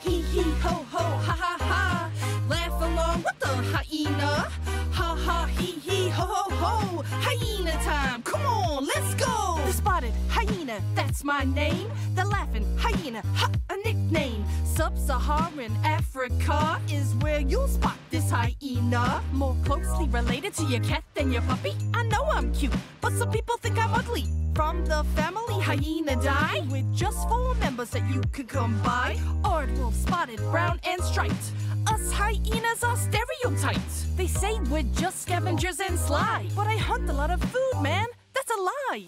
hee hee ho ho, ha ha ha. Laugh along with the hyena. Ha ha hee hee ho ho ho. Hyena time, come on, let's go. The spotted hyena, that's my name. The laughing hyena, ha, a nickname. Sub-Saharan Africa is where you'll spot this hyena. More closely related to your cat than your puppy. I know I'm cute, but some people think I'm ugly. From the family Hyaenidae, with just four members that you could come by. Aardwolf, spotted, brown, and striped. Us hyenas are stereotyped. They say we're just scavengers and sly, but I hunt a lot of food, man. That's a lie.